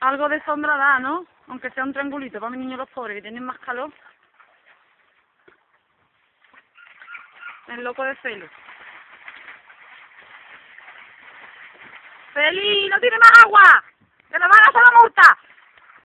Algo de sombra da, ¿no? Aunque sea un triangulito para mis niños los pobres que tienen más calor. El loco de Feli. ¡Feli! ¡No tiene más agua! ¡Que nos van a!